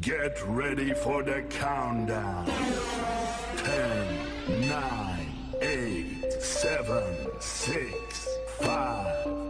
Get ready for the countdown. 10, 9, 8, 7, 6, 5,